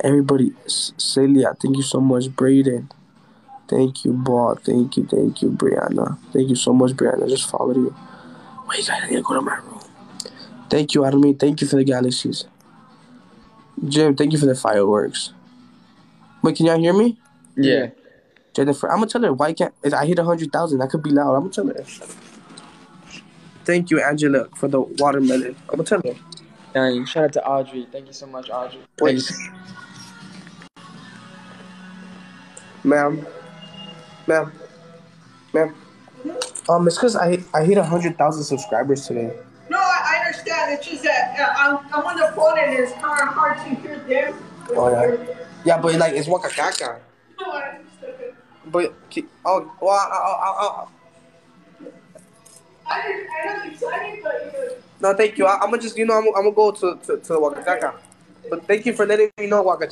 Everybody, S- Celia, thank you so much, Braden. Thank you, Ball. Thank you, thank you, Brianna. Thank you so much, Brianna. I just followed you. Wait, guys, I need to go to my room. Thank you, Adami. Thank you for the galaxies. Jim, thank you for the fireworks. Wait, can y'all hear me? Yeah. Jennifer, I'm gonna tell her why can't if I hit a hundred thousand? That could be loud. I'm gonna tell her. Thank you, Angela, for the watermelon. I'm gonna tell her. Dang. Shout out to Audrey. Thank you so much, Audrey. Wait, ma'am, ma'am, ma'am. Um, it's because I I hit a hundred thousand subscribers today. No, I, I understand. It's just that uh, I'm, I'm on the phone and it's kind of hard to hear them. Oh yeah, yeah, but like it's waka caca. No, I understand. But ki- oh, well, I, I, I, I, I, didn't- I was excited, but you know. no, thank you. I, I'm gonna just you know I'm, I'm gonna go to to, to waka caca. But thank you for letting me know waka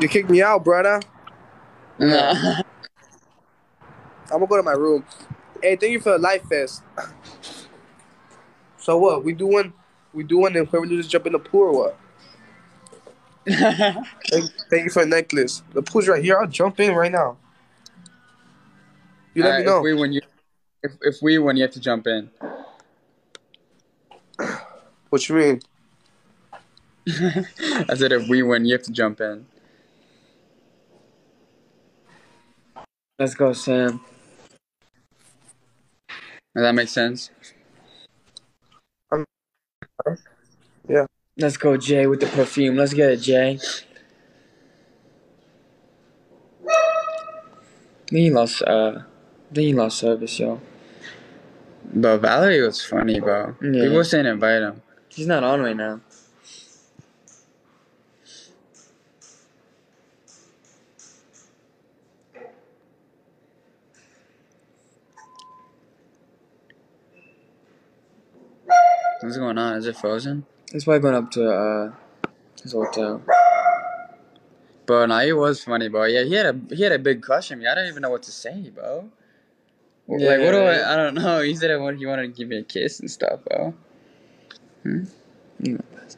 You kicked me out, brother. Nah. I'm gonna go to my room. Hey, thank you for the life fest. So what? We doing? We doing? And whoever just jump in the pool or what? Thank, thank you for the necklace. The pool's right here. I'll jump in right now. You let Alright, me know. If we win, you, if, if we win, you have to jump in. What you mean? I said if we win, you have to jump in. Let's go, Sam. Does that make sense? Yeah. Let's go, Jay, with the perfume. Let's get it, Jay. Then he lost, uh, then he lost service, yo. But Valerie was funny, bro. Yeah. People saying invite him. He's not on right now. What's going on? Is it frozen? He's probably going up to uh his hotel. Bro, nah, he was funny, bro. Yeah, he had a he had a big crush on me. I don't even know what to say, bro. like, what do Yeah. I? I don't know. He said he wanted to give me a kiss and stuff, bro. Hmm? You know, that's-